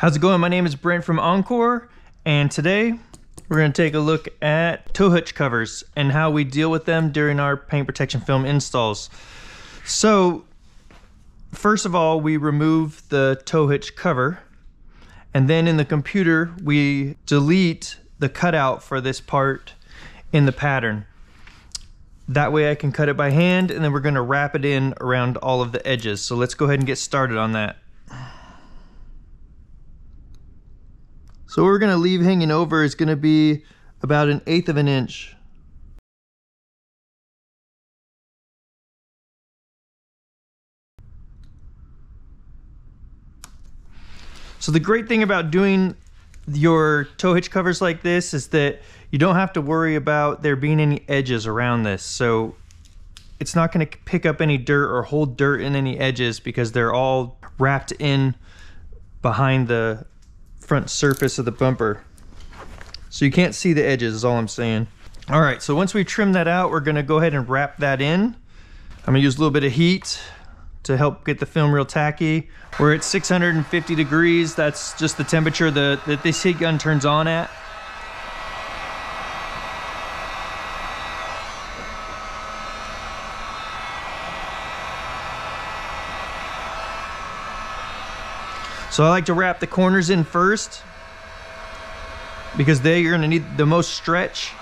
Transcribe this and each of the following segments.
How's it going? My name is Brent from Encore, and today we're going to take a look at tow hitch covers and how we deal with them during our paint protection film installs. So, first of all, we remove the tow hitch cover, and then in the computer, we delete the cutout for this part in the pattern. That way I can cut it by hand, and then we're going to wrap it in around all of the edges. So let's go ahead and get started on that. So what we're gonna leave hanging over is gonna be about an eighth of an inch. So the great thing about doing your tow hitch covers like this is that you don't have to worry about there being any edges around this. So it's not gonna pick up any dirt or hold dirt in any edges because they're all wrapped in behind the front surface of the bumper. So you can't see the edges is all I'm saying. All right, so once we trim that out, we're gonna go ahead and wrap that in. I'm gonna use a little bit of heat to help get the film real tacky. We're at 650 degrees. That's just the temperature that, that this heat gun turns on at. So I like to wrap the corners in first because they you're gonna need the most stretch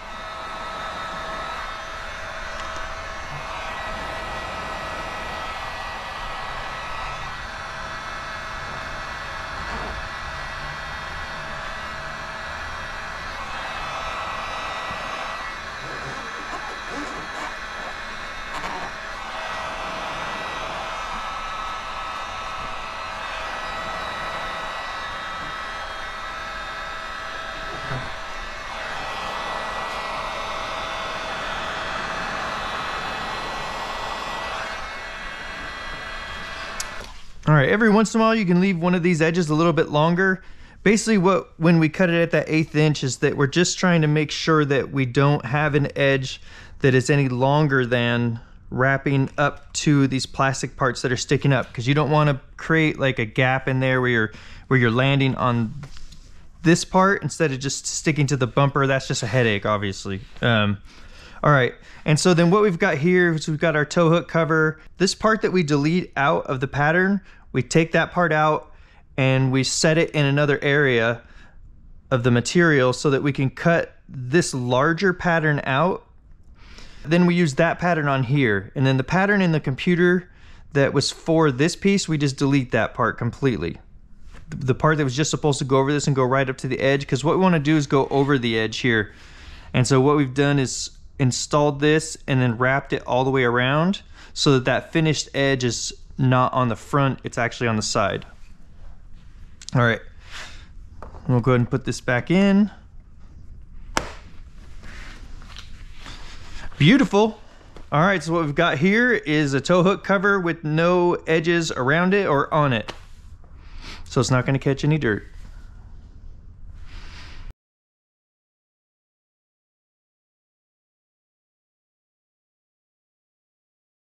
All right, every once in a while you can leave one of these edges a little bit longer. Basically what, when we cut it at that eighth inch is that we're just trying to make sure that we don't have an edge that is any longer than wrapping up to these plastic parts that are sticking up because you don't want to create like a gap in there where you're where you're landing on this part instead of just sticking to the bumper that's just a headache obviously um, all right, and so then what we've got here is we've got our tow hook cover. This part that we delete out of the pattern, we take that part out and we set it in another area of the material so that we can cut this larger pattern out. Then we use that pattern on here. And then the pattern in the computer that was for this piece, we just delete that part completely. The part that was just supposed to go over this and go right up to the edge, because what we want to do is go over the edge here. And so what we've done is installed this and then wrapped it all the way around so that that finished edge is not on the front, it's actually on the side. All right, we'll go ahead and put this back in. Beautiful. All right, so what we've got here is a tow hook cover with no edges around it or on it. So it's not gonna catch any dirt.